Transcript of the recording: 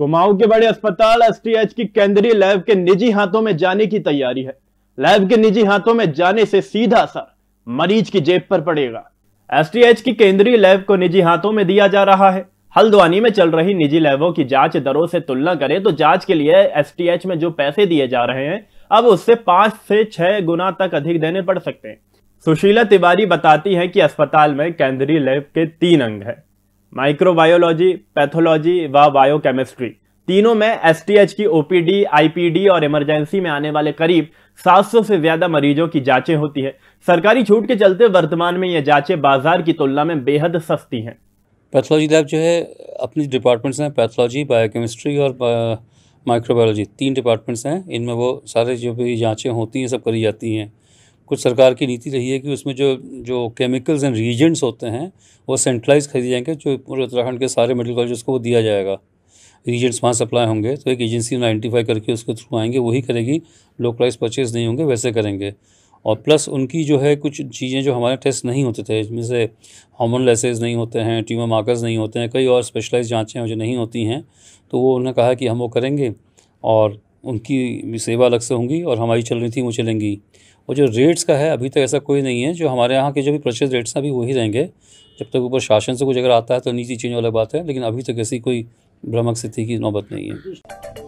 कुमाऊं के बड़े अस्पताल एसटीएच की केंद्रीय लैब के निजी हाथों में जाने की तैयारी है। लैब के निजी हाथों में जाने से सीधा असर मरीज़ की जेब पर पड़ेगा। एसटीएच की केंद्रीय लैब को निजी हाथों में दिया जा रहा है। हल्द्वानी में चल रही निजी लैबों की जाँच दरों से तुलना करें तो जाँच के लिए एसटीएच में जो पैसे दिए जा रहे हैं, अब उससे पाँच से छह गुना तक अधिक देने पड़ सकते हैं। सुशीला तिवारी बताती हैं कि अस्पताल में केंद्रीय लैब के तीन अंग है। माइक्रोबायोलॉजी, पैथोलॉजी व बायोकेमिस्ट्री। तीनों में एसटीएच की ओपीडी आईपीडी और इमरजेंसी में आने वाले करीब 700 से ज़्यादा मरीजों की जांचें होती है। सरकारी छूट के चलते वर्तमान में ये जांचें बाज़ार की तुलना में बेहद सस्ती हैं। पैथोलॉजी लैब जो है, अपनी डिपार्टमेंट्स हैं पैथोलॉजी, बायोकेमिस्ट्री और माइक्रोबायोलॉजी। तीन डिपार्टमेंट्स हैं, इनमें वो सारे जो भी जाँचें होती हैं, सब करी जाती हैं। कुछ सरकार की नीति रही है कि उसमें जो जो केमिकल्स एंड रीजेंट्स होते हैं, वो सेंट्रलाइज खरीदे जाएँगे, जो पूरे उत्तराखंड के सारे मेडिकल कॉलेज को वो दिया जाएगा। रीजेंट्स वहाँ सप्लाई होंगे तो एक एजेंसी आइडेंटिफाई करके उसके थ्रू आएँगे, वही करेगी लोकलाइज परचेज नहीं होंगे, वैसे करेंगे। और प्लस उनकी जो है कुछ चीज़ें जो हमारे टेस्ट नहीं होते थे इसमें से हार्मोन लेसेज नहीं होते हैं ट्यूमर मार्कर्स नहीं होते हैं, कई और स्पेशलाइज जाँचें जो नहीं होती हैं तो वो उन्होंने कहा कि हम वो करेंगे। और उनकी भी सेवा अलग से होंगी और हमारी चल रही थी, वो चलेंगी। और जो रेट्स का है, अभी तक ऐसा कोई नहीं है, जो हमारे यहाँ के जो भी परचेज रेट्स हैं, अभी वही रहेंगे जब तक ऊपर शासन से कुछ अगर आता है तो नीति चेंज वाला बात है, लेकिन अभी तक ऐसी कोई भ्रमक स्थिति की नौबत नहीं है।